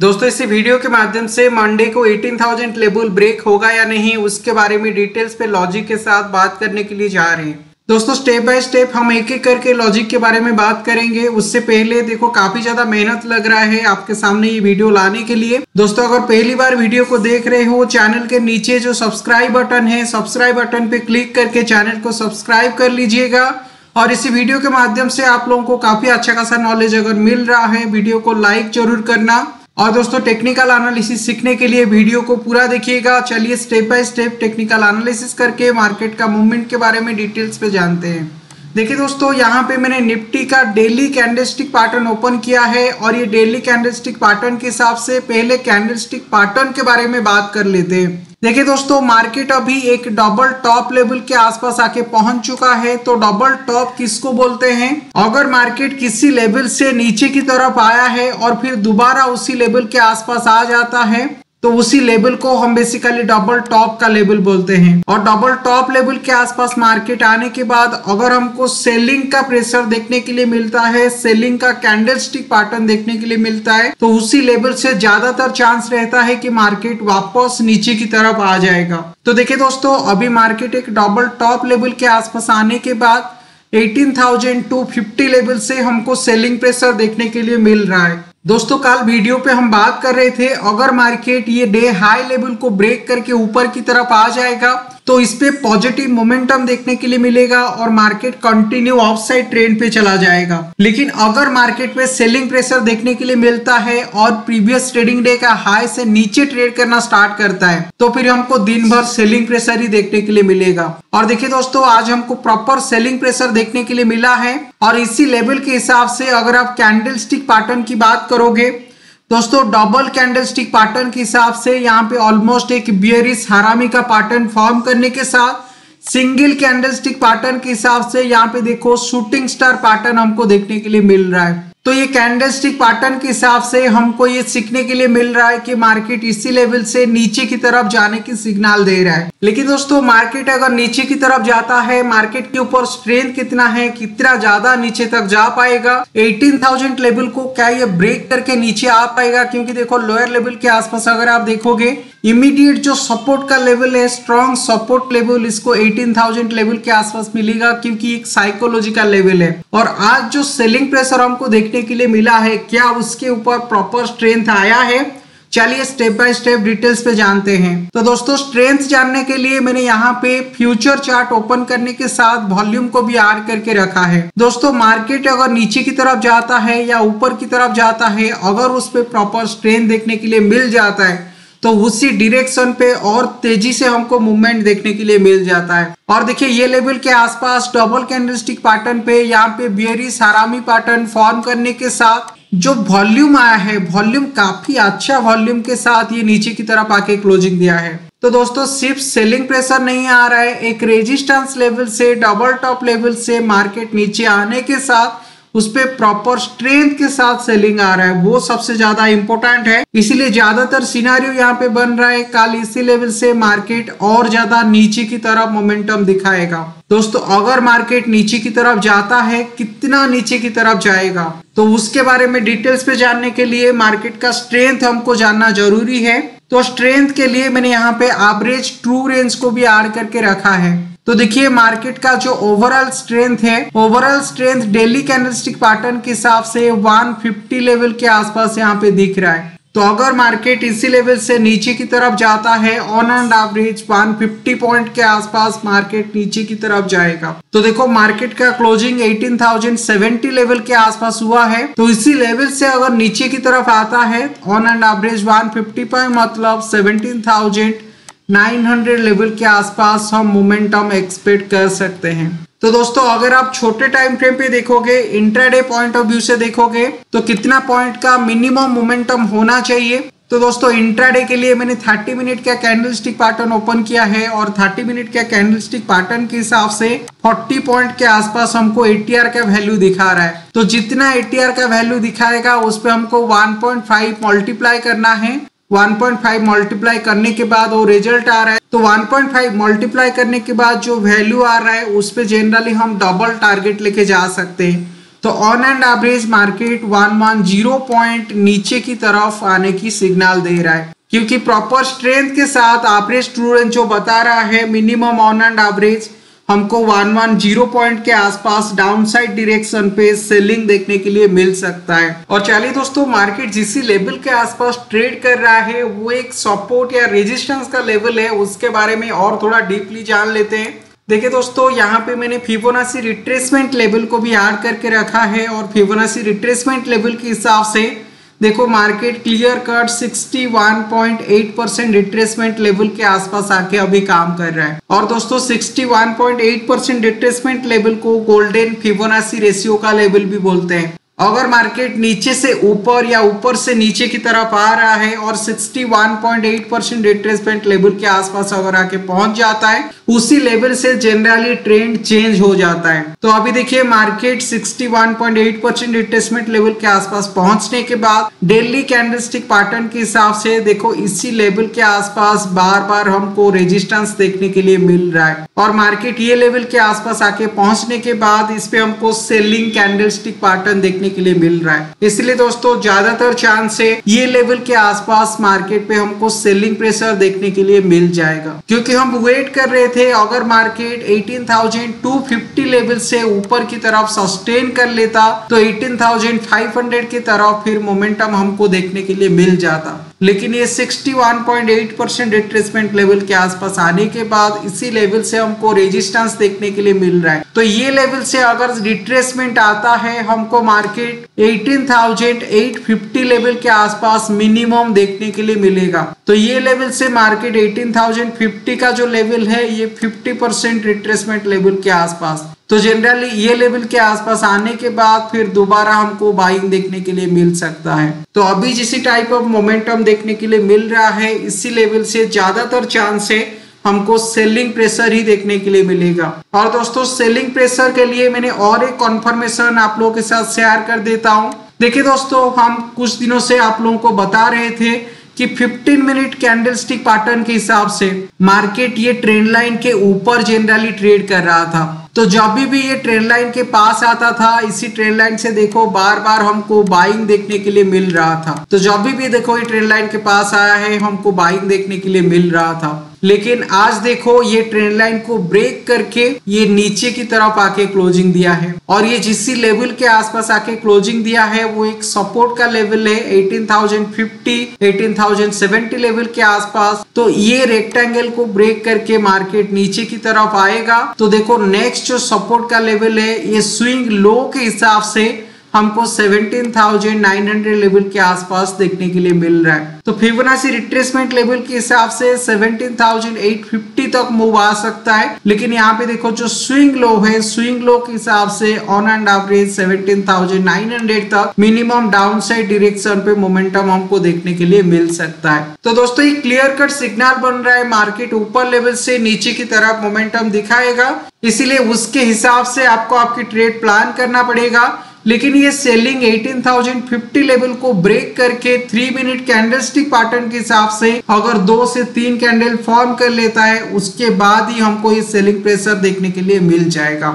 दोस्तों इसी वीडियो के माध्यम से मंडे को 18,000 लेवल ब्रेक होगा या नहीं उसके बारे में डिटेल्स पे लॉजिक के साथ बात करने के लिए जा रहे हैं। दोस्तों स्टेप बाय स्टेप हम एक एक करके लॉजिक के बारे में बात करेंगे। उससे पहले देखो काफ़ी ज़्यादा मेहनत लग रहा है आपके सामने ये वीडियो लाने के लिए। दोस्तों अगर पहली बार वीडियो को देख रहे हो चैनल के नीचे जो सब्सक्राइब बटन है सब्सक्राइब बटन पे क्लिक करके चैनल को सब्सक्राइब कर लीजिएगा। और इसी वीडियो के माध्यम से आप लोगों को काफ़ी अच्छा खासा नॉलेज अगर मिल रहा है वीडियो को लाइक ज़रूर करना। और दोस्तों टेक्निकल एनालिसिस सीखने के लिए वीडियो को पूरा देखिएगा। चलिए step by step technical analysis करके मार्केट का मूवमेंट के बारे में डिटेल्स पे जानते हैं। देखिए दोस्तों, यहाँ पे मैंने निफ्टी का डेली कैंडलस्टिक पैटर्न ओपन किया है और ये डेली कैंडलस्टिक पैटर्न के हिसाब से पहले कैंडलस्टिक पैटर्न के बारे में बात कर लेते हैं। देखिए दोस्तों मार्केट अभी एक डबल टॉप लेवल के आसपास आके पहुँच चुका है। तो डबल टॉप किसको बोलते हैं? अगर मार्केट किसी लेवल से नीचे की तरफ़ आया है और फिर दोबारा उसी लेवल के आसपास आ जाता है तो उसी लेवल को हम बेसिकली डबल टॉप का लेवल बोलते हैं। और डबल टॉप लेवल के आसपास मार्केट आने के बाद अगर हमको सेलिंग का प्रेशर देखने के लिए मिलता है सेलिंग का कैंडल स्टिक पैटर्न देखने के लिए मिलता है तो उसी लेवल से ज़्यादातर चांस रहता है कि मार्केट वापस नीचे की तरफ़ आ जाएगा। तो देखिये दोस्तों अभी मार्केट एक डबल टॉप लेवल के आसपास आने के बाद 18,250 लेवल से हमको सेलिंग प्रेशर देखने के लिए मिल रहा है। दोस्तों, कल वीडियो पे हम बात कर रहे थे, अगर मार्केट ये डे हाई लेवल को ब्रेक करके ऊपर की तरफ़ आ जाएगा तो इस पे पॉजिटिव मोमेंटम देखने के लिए मिलेगा और market continue of side trend पे चला जाएगा। लेकिन अगर मार्केट में सेलिंग प्रेशर देखने के लिए मिलता है और प्रीवियस ट्रेडिंग डे का हाई से नीचे ट्रेड करना स्टार्ट करता है तो फिर हमको दिन भर सेलिंग प्रेशर ही देखने के लिए मिलेगा। और देखिए दोस्तों, आज हमको प्रॉपर सेलिंग प्रेशर देखने के लिए मिला है। और इसी लेवल के हिसाब से अगर आप कैंडल स्टिक पैटर्न की बात करोगे दोस्तों डबल कैंडलस्टिक पैटर्न के हिसाब से यहाँ पे ऑलमोस्ट एक बियरिस हरामी का पैटर्न फॉर्म करने के साथ सिंगल कैंडलस्टिक पैटर्न के हिसाब से यहाँ पे देखो शूटिंग स्टार पैटर्न हमको देखने के लिए मिल रहा है। तो ये कैंडलस्टिक पैटर्न के हिसाब से हमको ये सीखने के लिए मिल रहा है कि मार्केट इसी लेवल से नीचे की तरफ़ जाने की सिग्नल दे रहा है। लेकिन दोस्तों मार्केट अगर नीचे की तरफ़ जाता है मार्केट के ऊपर स्ट्रेंथ कितना है कितना ज़्यादा नीचे तक जा पाएगा? 18,000 लेवल को क्या ये ब्रेक करके नीचे आ पाएगा? क्योंकि देखो लोअर लेवल के आसपास अगर आप देखोगे इमीडिएट जो सपोर्ट का लेवल है स्ट्रॉन्ग सपोर्ट लेवल इसको 18,000 लेवल के आसपास मिलेगा क्योंकि एक साइकोलॉजिकल लेवल है। और आज जो सेलिंग प्रेशर हमको देखने के लिए मिला है क्या उसके ऊपर प्रॉपर स्ट्रेंथ आया है? चलिए स्टेप बाय स्टेप डिटेल्स पे जानते हैं। तो दोस्तों स्ट्रेंथ जानने के लिए मैंने यहाँ पे फ्यूचर चार्ट ओपन करने के साथ वॉल्यूम को भी ऐड करके रखा है। दोस्तों मार्केट अगर नीचे की तरफ़ जाता है या ऊपर की तरफ़ जाता है अगर उस पर प्रॉपर स्ट्रेंथ देखने के लिए मिल जाता है तो उसी डिरेक्शन पे और तेज़ी से हमको मूवमेंट देखने के लिए मिल जाता है। और देखिए, ये लेवल के आसपास डबल कैंडलस्टिक पैटर्न पे, यहाँ पे बियरी सारामी पैटर्न फॉर्म करने के साथ जो वॉल्यूम आया है वॉल्यूम काफ़ी अच्छा वॉल्यूम के साथ ये नीचे की तरफ़ आके क्लोजिंग दिया है। तो दोस्तों, सिर्फ़ सेलिंग प्रेशर नहीं आ रहा है, एक रेजिस्टेंस लेवल से डबल टॉप लेवल से मार्केट नीचे आने के साथ उस पर प्रॉपर स्ट्रेंथ के साथ सेलिंग आ रहा है। वो सबसे ज़्यादा इंपॉर्टेंट है। इसीलिए ज़्यादातर सिनारियो यहाँ पे बन रहा है। कल इसी लेवल से मार्केट और ज़्यादा नीचे की तरफ़ मोमेंटम दिखाएगा। दोस्तों, अगर मार्केट नीचे की तरफ़ जाता है, कितना नीचे की तरफ़ जाएगा? तो उसके बारे में डिटेल्स पे जानने के लिए मार्केट का स्ट्रेंथ हमको जानना ज़रूरी है। तो स्ट्रेंथ के लिए मैंने यहाँ पे एवरेज ट्रू रेंज को भी ऐड करके रखा है। तो देखिए मार्केट का जो ओवरऑल स्ट्रेंथ है overall strength daily candlestick pattern के हिसाब से 150 लेवल के आसपास यहाँ पे दिख रहा है। तो अगर मार्केट इसी लेवल से नीचे की तरफ़ जाता है ऑन एंड एवरेज 150 पॉइंट के आसपास मार्केट नीचे की तरफ़ जाएगा। तो देखो मार्केट का क्लोजिंग 18,070 लेवल के आसपास हुआ है। तो इसी लेवल से अगर नीचे की तरफ़ आता है ऑन एंड एवरेज 150 पॉइंट मतलब 17,000 900 लेवल के आसपास हम मोमेंटम एक्सपेक्ट कर सकते हैं। तो दोस्तों, अगर आप छोटे टाइम फ्रेम पे देखोगे इंट्राडे पॉइंट ऑफ़ व्यू से देखोगे तो कितना पॉइंट का मिनिमम मोमेंटम होना चाहिए? तो दोस्तों इंट्राडे के लिए मैंने 30 मिनट का कैंडल स्टिक पैटर्न ओपन किया है और 30 मिनट का कैंडल स्टिक पैटर्न के हिसाब से 40 पॉइंट के आसपास हमको एटीआर का वैल्यू दिखा रहा है। तो जितना एटीआर का वैल्यू दिखाएगा, उस पर हमको 1.5 मल्टीप्लाई करना है। 1.5 मल्टीप्लाई करने के बाद वो रिज़ल्ट आ रहा है। तो 1.5 मल्टीप्लाई करने के बाद जो वैल्यू आ रहा है, उस पर जनरली हम डबल टारगेट लेके जा सकते हैं। तो on and average market one one zero point नीचे की तरफ़ आने की सिग्नल दे रहा है। क्योंकि प्रॉपर स्ट्रेंथ के साथ एवरेज स्टूडेंट जो बता रहा है मिनिमम ऑन एंड एवरेज हमको वन वन ज़ीरो पॉइंट के आसपास डाउन साइड डिरेक्शन पे सेलिंग देखने के लिए मिल सकता है। और चलिए दोस्तों मार्केट जिस लेवल के आसपास ट्रेड कर रहा है, वो एक सपोर्ट या रेजिस्टेंस का लेवल है, उसके बारे में और थोड़ा डीपली जान लेते हैं। देखिए दोस्तों, यहाँ पे मैंने फिबोनासी रिट्रेसमेंट लेवल को भी ऐड करके रखा है और फिबोनासी रिट्रेसमेंट लेवल के हिसाब से देखो market clear cut 61.8 percent retracement level के आसपास आके अभी काम कर रहा है। और दोस्तों 61.8 परसेंट रिट्रेसमेंट लेवल को गोल्डन फिबोनासी रेशियो का लेवल भी बोलते हैं। अगर मार्केट नीचे से ऊपर या ऊपर से नीचे की तरफ़ आ रहा है और 61.8 परसेंट रिट्रेसमेंट लेवल के आसपास अगर आके पहुँच जाता है, उसी लेवल से जनरली ट्रेंड चेंज हो जाता है। तो अभी देखिए मार्केट 61.8 परसेंट रिट्रेसमेंट लेवल के आसपास पहुँचने के बाद डेली कैंडलस्टिक पैटर्न के हिसाब से देखो, इसी लेवल के आसपास बार बार हमको रेजिस्टेंस देखने के लिए मिल रहा है। और मार्केट ये लेवल के आसपास आके पहुँचने के बाद, इस पे हमको सेलिंग कैंडलस्टिक पैटर्न देखने के लिए मिल रहा है। इसलिए दोस्तों ज़्यादातर चांस है ये लेवल के आसपास मार्केट पे हमको सेलिंग प्रेशर देखने के लिए मिल जाएगा। क्योंकि हम वेट कर रहे थे अगर मार्केट 18,250 लेवल से ऊपर की तरफ़ सस्टेन कर लेता तो 18,500 की तरफ़ फिर मोमेंटम हमको देखने के लिए मिल जाता। लेकिन ये 61.8 परसेंट रिट्रेसमेंट लेवल के आसपास आने के बाद इसी लेवल से हमको रेजिस्टेंस देखने के लिए मिल रहा है। तो ये लेवल से अगर रिट्रेसमेंट आता है हमको मार्केट 18,850 लेवल के आसपास मिनिमम देखने के लिए मिलेगा। तो ये लेवल से मार्केट 18,050 का जो लेवल है ये 50 परसेंट रिट्रेसमेंट लेवल के आसपास। तो जनरली ये लेवल के आसपास आने के बाद फिर दोबारा हमको बाइंग देखने के लिए मिल सकता है। तो अभी जिस टाइप ऑफ़ मोमेंटम देखने के लिए मिल रहा है, इसी लेवल से ज़्यादातर चांस है हमको सेलिंग प्रेशर ही देखने के लिए मिलेगा। और दोस्तों सेलिंग प्रेशर के लिए मैंने और एक कॉन्फर्मेशन आप लोगों के साथ शेयर कर देता हूँ। देखिए दोस्तों, हम कुछ दिनों से आप लोगों को बता रहे थे कि 15 मिनट कैंडलस्टिक पैटर्न के हिसाब से मार्केट ये ट्रेंड लाइन के ऊपर जनरली ट्रेड कर रहा था। तो जब भी भी ये ट्रेन लाइन के पास आता था इसी ट्रेन लाइन से देखो बार बार हमको बाइंग देखने के लिए मिल रहा था। तो जब भी भी देखो ये ट्रेन लाइन के पास आया है हमको बाइंग देखने के लिए मिल रहा था। लेकिन आज देखो ये ट्रेंड लाइन को ब्रेक करके ये नीचे की तरफ़ आके क्लोजिंग दिया है। और ये जिस लेवल के आसपास आके क्लोजिंग दिया है वो एक सपोर्ट का लेवल है 18,050 18,070 लेवल के आसपास। तो ये रेक्टेंगल को ब्रेक करके मार्केट नीचे की तरफ़ आएगा। तो देखो नेक्स्ट जो सपोर्ट का लेवल है ये स्विंग लो के हिसाब से हमको 17,900 लेवल के आसपास देखने के लिए मिल रहा है। तो फिबोनाची रिट्रेसमेंट लेवल के हिसाब से 17,850 तक मूव आ सकता है। लेकिन यहाँ पे देखो जो स्विंग लो है स्विंग लो के हिसाब से ऑन एंड एवरेज 17,900 तक मिनिमम डाउन साइड डिरेक्शन पे मोमेंटम हमको देखने के लिए मिल सकता है। तो दोस्तों ये क्लियर कट सिग्नल बन रहा है मार्केट ऊपर लेवल से नीचे की तरफ़ मोमेंटम दिखाएगा। इसीलिए उसके हिसाब से आपको आपकी ट्रेड प्लान करना पड़ेगा। लेकिन ये सेलिंग 18,050 लेवल को ब्रेक करके थ्री मिनट कैंडलस्टिक पैटर्न के हिसाब से अगर दो से तीन कैंडल फॉर्म कर लेता है उसके बाद ही हमको ये सेलिंग प्रेशर देखने के लिए मिल जाएगा।